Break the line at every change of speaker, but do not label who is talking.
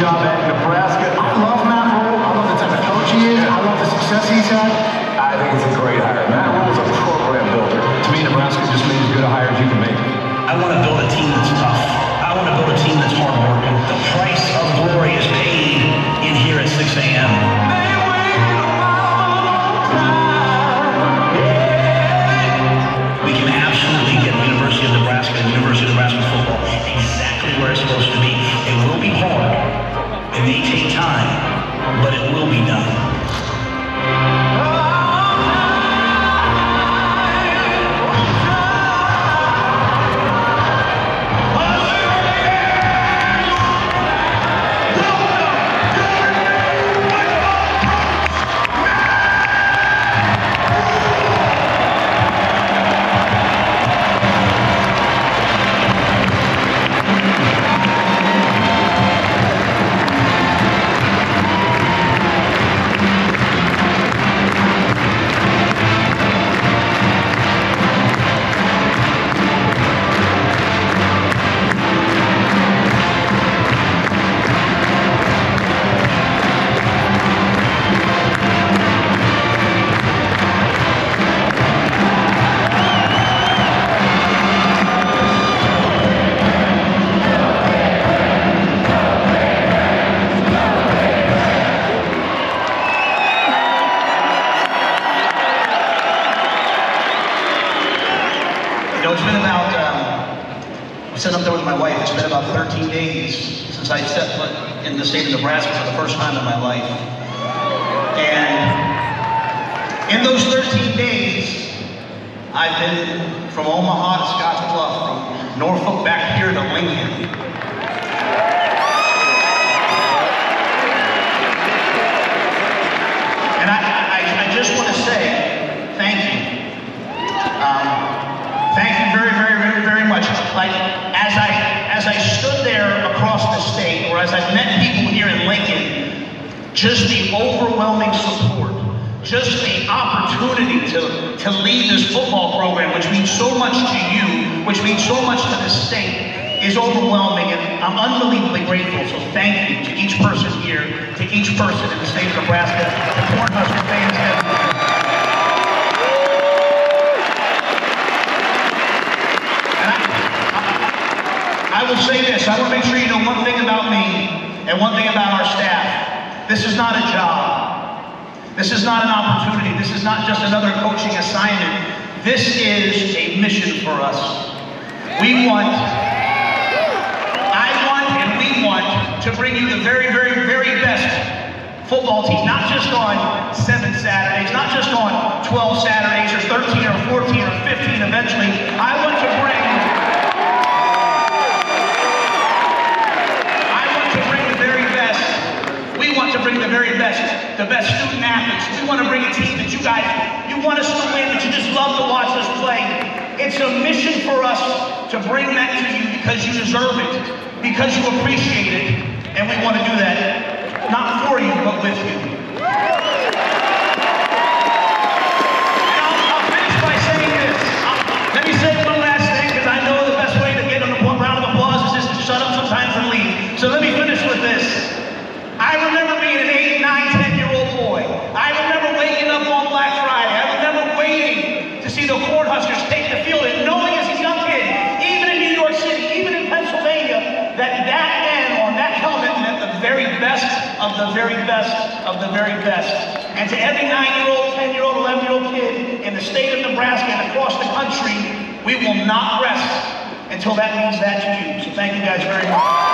job at Nebraska. I love Matt Rhule. I love the type of coach he is. I love the success he's had. I think it's a great hire. Matt Rhule is a program builder. To me, Nebraska just made as good a hire as you can make.
I want to build a team that's tough. I want to build a team that's hardworking. The price of glory is paid in here at 6 a.m. We can absolutely get the University of Nebraska and University of Nebraska football exactly where it's supposed to be. It will be hard. It may take time, but it will be done. Sitting up there with my wife, it's been about 13 days since I set foot in the state of Nebraska for the first time in my life. And in those 13 days, I've been from Omaha to Scotts Bluff, from Norfolk back here to Lincoln. And I, I, I just want to say thank you. Um, thank you very, very, very, very much. Like as I as I stood there across the state, or as I've met people here in Lincoln, just the overwhelming support, just the opportunity to, to lead this football program, which means so much to you, which means so much to the state, is overwhelming, and I'm unbelievably grateful. So thank you to each person here, to each person in the state of Nebraska, to Cornhusker everywhere. I will say this. I want to make sure you know one thing about me and one thing about our staff. This is not a job. This is not an opportunity. This is not just another coaching assignment. This is a mission for us. We want, I want, and we want to bring you the very, very, very best football team. Not just on seven Saturdays, not just on 12 Saturdays or 13 or 14 or 15 eventually. The best student athletes. We want to bring a team that you guys, you want us to win, that you just love to watch us play. It's a mission for us to bring that to you because you deserve it, because you appreciate it, and we want to do that, not for you, but with you. very best of the very best of the very best. And to every 9-year-old, 10-year-old, 11-year-old kid in the state of Nebraska and across the country, we will not rest until that means that to you. So thank you guys very much.